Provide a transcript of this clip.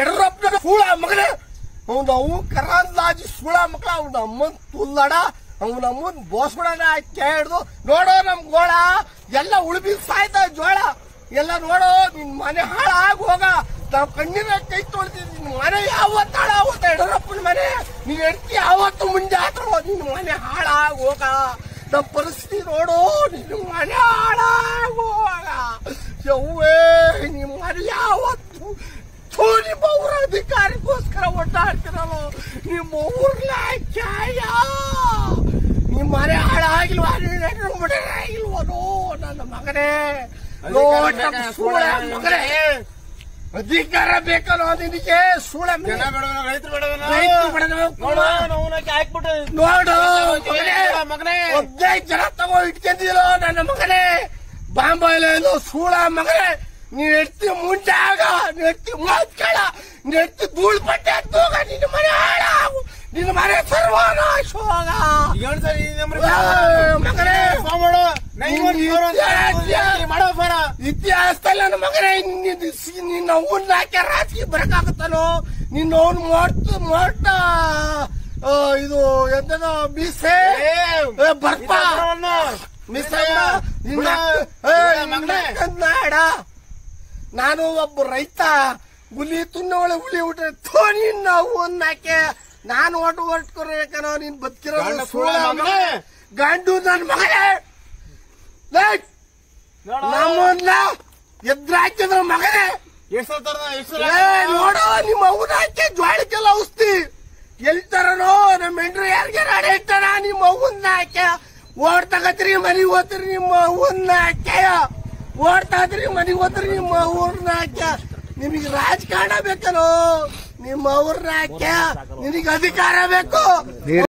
ಯಡಿಯೂರಪ್ಪನ ಸೂಳ ಮಗನೇ. ಅವ್ನ ಅವು ಕರಾಂದಾಜಿ ಸುಳ ಮಕ್ಕಳ ಅವ್ನ ಅಮ್ಮನ್ ತುಲ್ಲಡ ಅವ್ನ ಅಮ್ಮನ್ ಬೋಸ್ಬಿಡಣ ಕೇಳ್ದು. ನೋಡೋ ನಮ್ ಗೋಳ, ಎಲ್ಲ ಉಳ್ಬಿ ಸಾಯ್ತ ಜೋಳ. ಎಲ್ಲ ನೋಡೋ, ನಿನ್ ಮನೆ ಹಾಳಾಗಿ ಹೋಗ. ನಾವು ಕಣ್ಣಿನ ಕೈ ತೊಳ್ತೀವಿ ನಿನ್ ಮನೆ ಯಾವತ್ತ ಹಾಳಾಗುತ್ತ? ಯಡಿಯೂರಪ್ಪನ ಮನೆ. ನೀನ್ ಹೆಂಡತಿ ಯಾವತ್ತು ಮುಂಜೆ ಆತರ ನಿನ್ ಮನೆ ಹಾಳಾಗಿ ಹೋಗ. ನಮ್ ಪರಿಸ್ಥಿತಿ ನೋಡು, ನಿನ್ ಮನೆ ಹಾಳಾಗಿ ಹೋಗ. ಯವ್ವೇ ನಿಮ್ ಮನೆ ಯಾವತ್ತು ನಿಮ್ಮ ಊರ ಅಧಿಕಾರಿಗೋಸ್ಕರ ಒಟ್ಟಾಡ್ತಿರಲ್ಲ ನಿಮ್ಮ ಊರ್ಲ ಚಾಯ ನಿಮ್ಮ ಮನೆ ಹಾಳಾಗಿಲ್ವಾ ಆಗಿಲ್ವನೋ ನನ್ನ ಮಗನೇ ಮಗನೇ ಅಧಿಕಾರ ಬೇಕಲ್ಲೋ ನಿನಗೆ ಸೂಳೆ ನೋಡು, ಮಗನೇ. ಹದಿನೈದು ಜನ ತಗೋ ಇಟ್ಕೊಂಡಿದ್ರು ನನ್ನ ಮಗನೇ. ಬಾಂಬೈಲೇನು ಸೂಳ ಮಗನೇ. ನೀವ್ ಎತ್ತಿ ಮುಂಚೆ ನೀನ್ ಎತ್ತಿ ಮಾತ್ಕಳ ನೆಟ್ಟಿ ಧೂಳು ಪಟ್ಟೆ ಹೋಗ ನಿನ್ನ ಮನೆ ಹಾಳಾಗು ನಿನ್ನ ಮನೆ ಸರ್ವನಾಶ ಹೋಗ. ಇತಿಹಾಸದಲ್ಲ ಮಗನೇ. ಇತಿಹಾಸದಲ್ಲಿ ನನ್ನ ಮಗನೇ ನಿನ್ನ ನಿನ್ನ ಅವನ್ನ ಹಾಕಿ ರಾಜಕೀಯ ಬರಕಾಗತ್ತಾನೋ ನಿನ್ನ ಅವನ್ ಮಾಡ್ತು ಮೊಟ್ಟ ಆ, ಇದು ಎಂತದ ಬೀಸೆ ಬರ್ತಾ ಮಿಸ್ ಅಯ್ಯ ನಿನ್ನ ಏ, ನಿನ್ನ ಮಗನೇ. ಕನ್ನಡ ನಾನು ಒಬ್ಬ ರೈತ ಹುಲಿ ತುನ್ನವಳೆ ಹುಲಿ ಊಟ ಥೋ ನಿನ್ನ ಒಂದಾಕೆ ನಾನು ಒಟ್ಟು ಹೊರಟ್ಕೊಳ್ಬೇಕನೋ ನೀನ್ ಬದುಕಿರೋ ಗಂಡ ನನ್ ಮಗನೇ. ನಮ್ಮನ್ನ ಎದ್ರಾಕಿದ್ರ ಮಗನೇ. ನೋಡು ನಿಮ್ಮ ಅವನ ಹಾಕಿ ಜ್ವಾಳಕ್ಕೆಲ್ಲ ಔಷಧಿ. ಎಲ್ತಾರನೋ ನಮ್ಮ ಹೆಂಡ್ರು ಯಾರಿಗಾರ ಅಡೇತಾನ ನಿಮ್ಮ ಅವನ್ನ ಹಾಕ್ಯ ಓಡ್ ತಗತ್ರಿ ಮನಿಗ್ ಹೋತ್ರಿ ನಿಮ್ಮ ಅವನ್ನ ಹಾಕ್ಯ ಓಡ್ ಇದ್ರಿ ಮನಿಗ್ ಹೋದ್ರಿ ನಿಮ್ಮ ಊರ್ನ ಹಾಕ್ಯ ನಿಮಗೆ ರಾಜಕಾರಣ ಬೇಕನು? ನಿಮ್ಮ ಊರ್ನ ಹಾಕ್ಯ ನಿನಗೆ ಅಧಿಕಾರ ಬೇಕು.